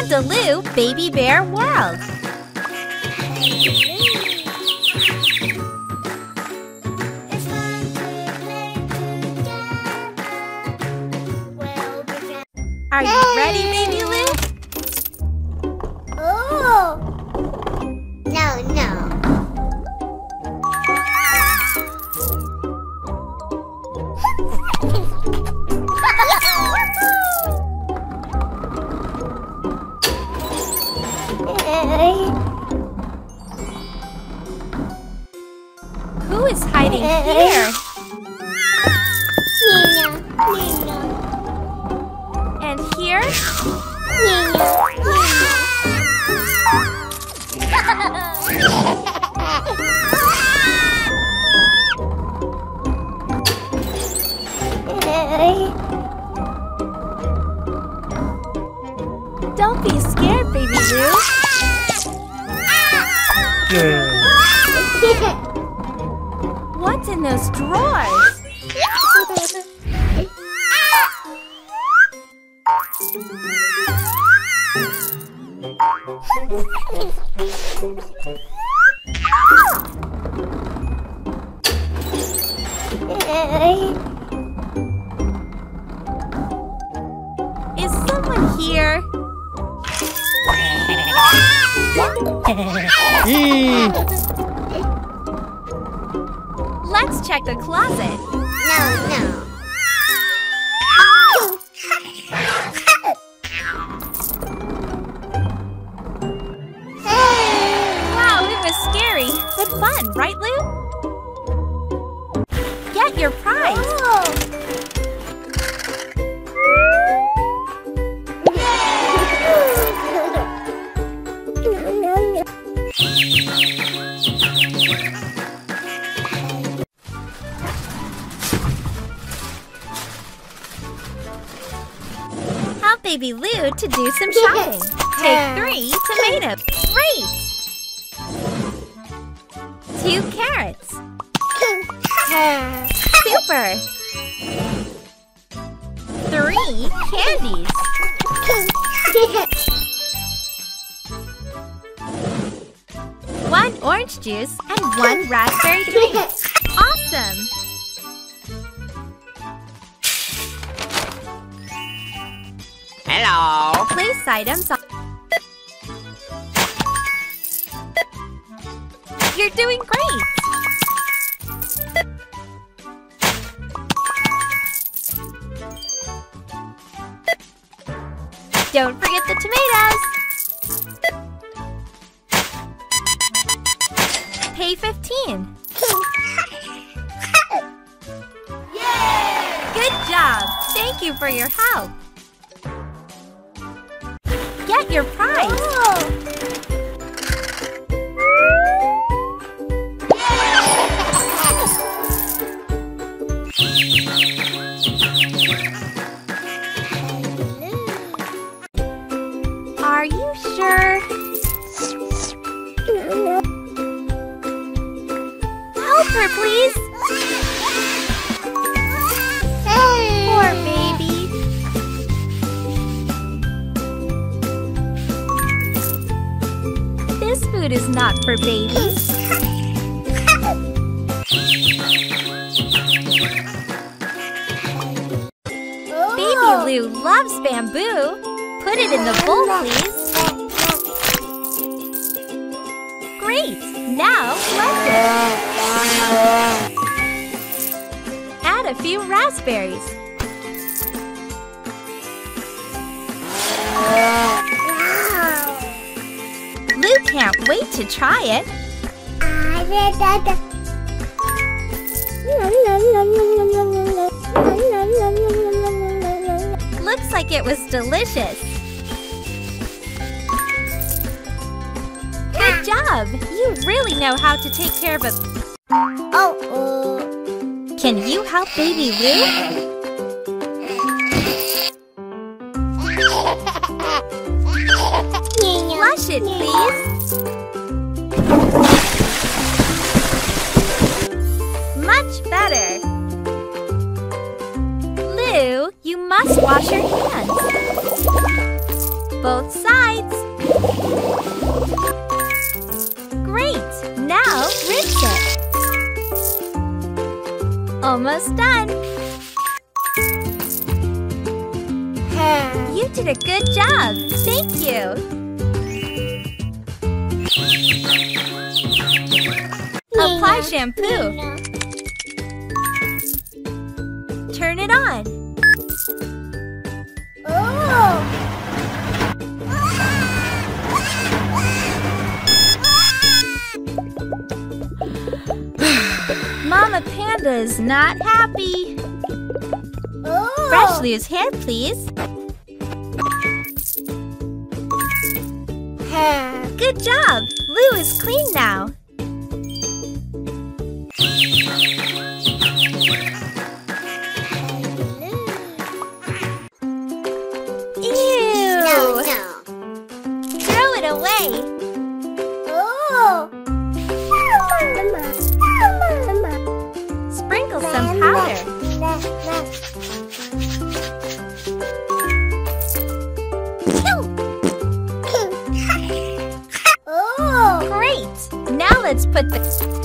Panda Lu Baby Bear World. Are you ready, Baby Lu? Oh! No, no. Don't be scared, Baby Lu. What's in those drawers? Is here? Let's check the closet. No, no. Wow, it was scary, but fun, right, Lu? Get your prize. Help Baby Lu to do some shopping. Take three tomatoes. Great! Two carrots. Super! Three candies. One orange juice and one raspberry drink. Awesome! Hello. Place items on. You're doing great! Don't forget the tomatoes! Pay 15. Yay! Good job! Thank you for your help. Get your prize! Are food is not for babies. Baby oh. Lu loves bamboo. Put it in the bowl, please. Great! Now. Add a few raspberries. Lu can't wait to try it. Looks like it was delicious. Good job! You really know how to take care of a... Oh, Can you help baby Lu? Flush it, please. Much better. Lu, you must wash your hands. Both sides. Great! Now rinse it. Almost done. You did a good job. Thank you. Shampoo. Turn it on. Oh. Mama Panda is not happy. Oh. Brush Lu's hair, please. Good job. Lu is clean now.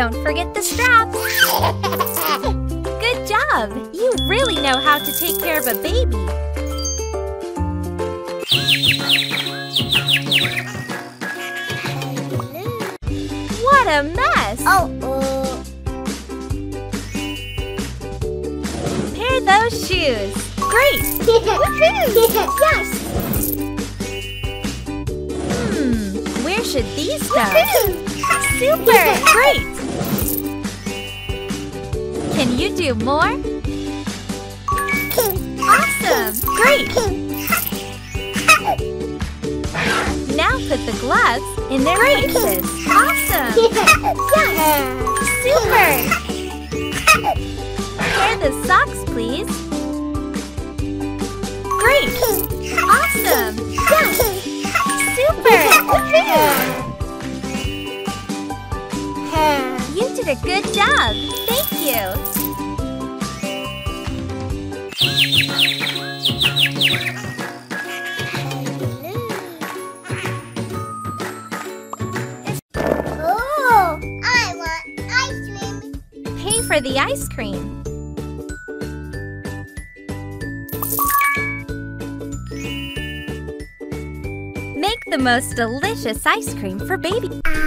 Don't forget the straps. Good job. You really know how to take care of a baby. What a mess. Oh. Oh. Pair those shoes. Great. yes. Hmm. Where should these go? Super. Great. Can you do more? Awesome. Great. Now put the gloves in their places. Awesome. Super. Pair the socks, please. Great. Awesome. Super. You did a good job. For the ice cream. Make the most delicious ice cream for baby. Ah,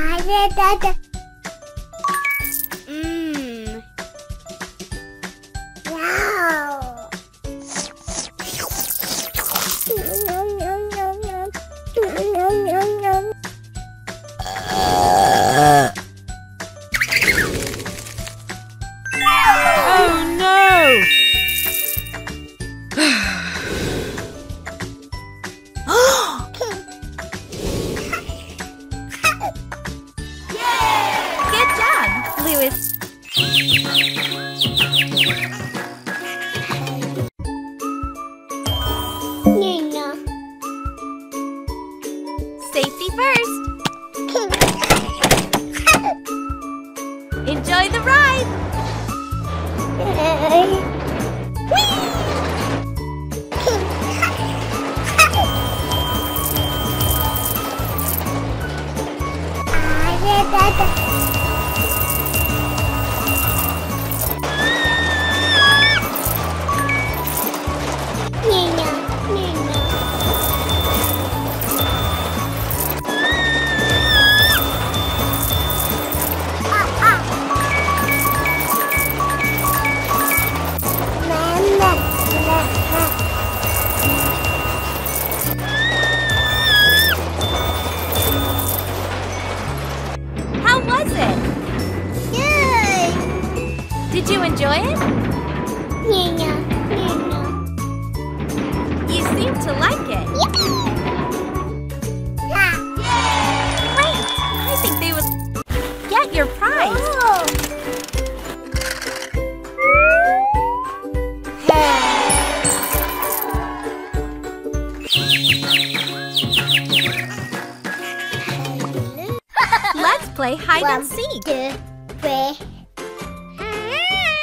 Hide and seek. Two, three.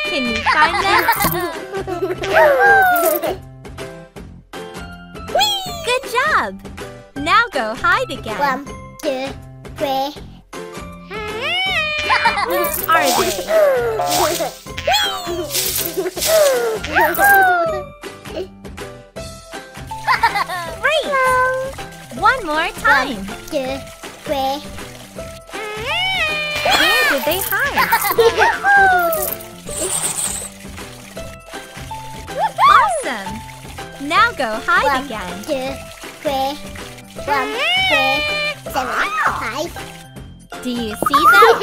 Can you find them? Good job! Now go hide again. One, two, three. Are they? Great! One more time. two, three. Where did they hide? Awesome! Now go hide One, again. two, three. One, three, seven, five. Do you see them?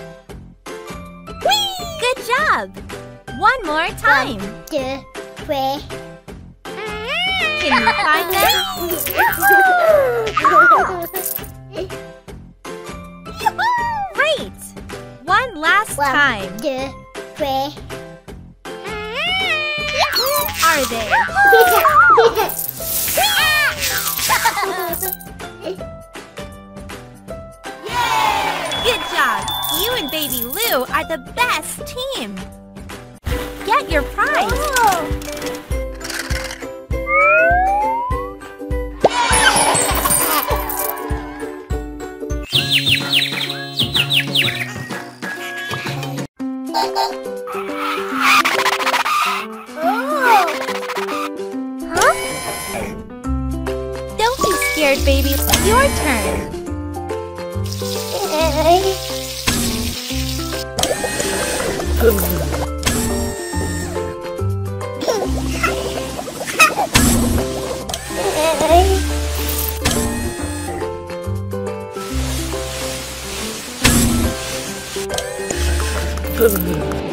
Good job! One more time. two, three. Can you find them? Great! One last One. time. two, three. Are they? Good job! You and Baby Lu are the best team! Get your prize! Oh. Huh? Don't be scared, baby. It's Your turn.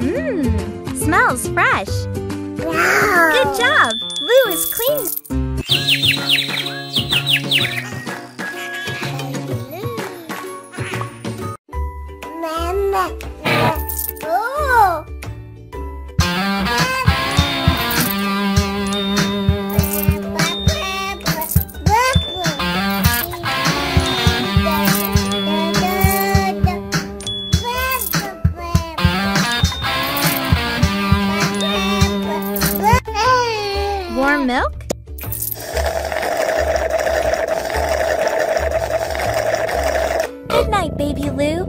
Mmm, smells fresh. Good job. Night, baby Lu.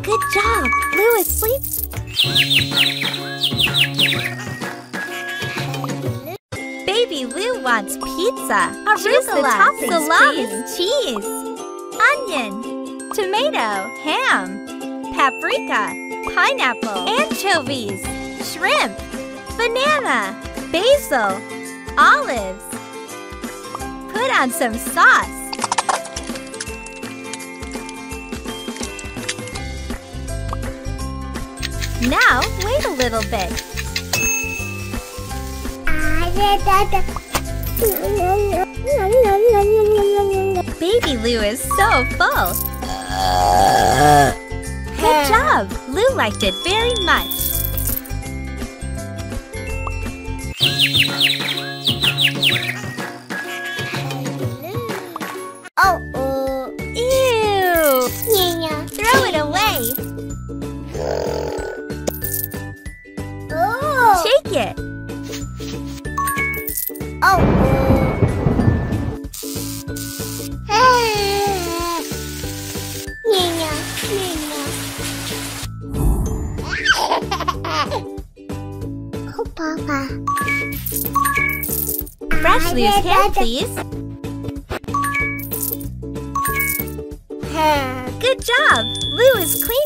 Good job. Lu is. Baby Lu wants pizza. Arugula, salami, cheese, onion, tomato, ham, paprika, pineapple, anchovies, shrimp, banana, basil, olives. Put on some sauce. Now, wait a little bit. Baby Lu is so full. Good job! Lu liked it very much. Oh, oh. Ew! Yeah. Throw it away! Oh. Shake it! Oh. Lu's hair, please. Good job! Lu is clean.